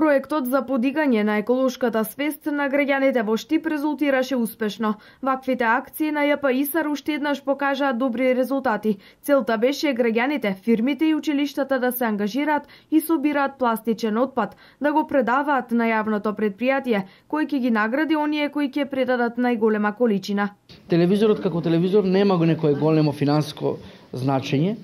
Проектот за подигање на еколошката свест на граѓаните во Штип резултираше успешно. Ваквите акции на ЈП Исар уште еднаш покажаа добри резултати. Целта беше граѓаните, фирмите и училиштата да се ангажираат и собираат пластичен отпад, да го предаваат на јавното предпријатие, кој ќе ги награди оние кои ќе предадат најголема количина. Телевизорот како телевизор нема го некое големо финанско значење,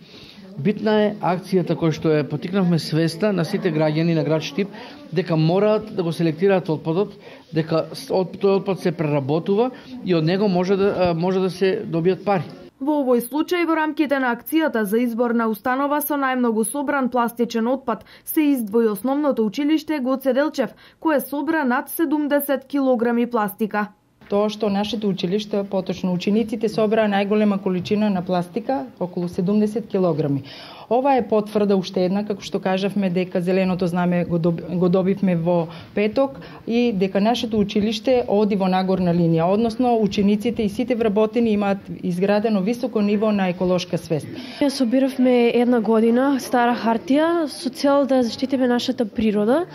Битна е акцијата која што е потикнавме свеста на сите граѓани на град Штип дека мораат да го селектираат отпадот, дека тој отпад се преработува и од него може да може да се добијат пари. Во овој случај во рамките на акцијата за избор на установа со најмногу собран пластичен отпад се издвои основното училиште Гоце Делчев, кое собра над 70 килограми пластика тоа што нашето училиште, поточно учениците, собраа најголема количина на пластика, околу 70 килограми. Ова е потврда уште една, како што кажавме, дека зеленото знаме го, доб, го добивме во петок и дека нашето училиште оди во нагорна линија, односно учениците и сите вработени имаат изградено високо ниво на еколошка свест. Ја собиравме една година стара хартија со цел да заштитиме нашата природа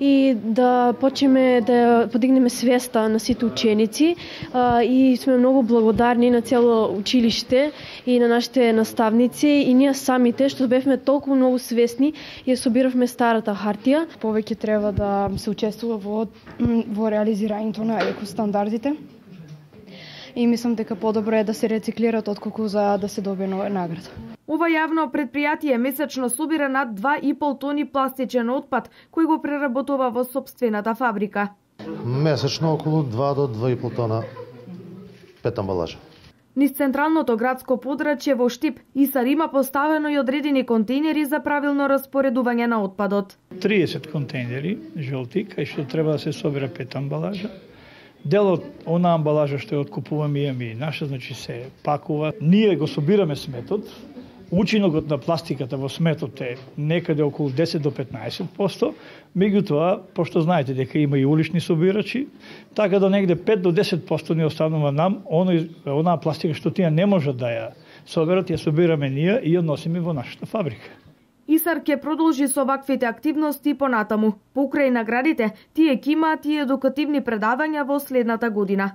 и да почнеме да подигнеме свеста на сите ученици а, и сме многу благодарни на цело училиште и на нашите наставници и ние самите што бевме толку многу свесни и собиравме старата хартија. Повеќе треба да се учествува во во реализирањето на екостандардите и мислам дека подобро е да се рециклираат отколку за да се добие нова награда. Ова јавно предпријатие месечно собира над 2,5 тони пластичен отпад кој го преработува во собствената фабрика. Месечно околу 2 до 2,5 тона пет амбалажа. Низ централното градско подрачје во Штип, Исар има поставено и одредени контейнери за правилно распоредување на отпадот. 30 контейнери жолти, кај што треба да се собира пет амбалажа, Дел од она амбалажа што ја откупуваме имаме и наша, значи се пакува. Ние го собираме сметот, Учинокот на пластиката во сметот е некаде околу 10 до 15%, меѓутоа, пошто знаете дека има и улични собирачи, така да негде 5 до 10% ни останува нам, оно, онаа пластика што тие не можат да ја соберат, ја собираме ние и ја носиме во нашата фабрика. Исар ќе продолжи со ваквите активности понатаму. Покрај наградите, тие ќе имаат и едукативни предавања во следната година.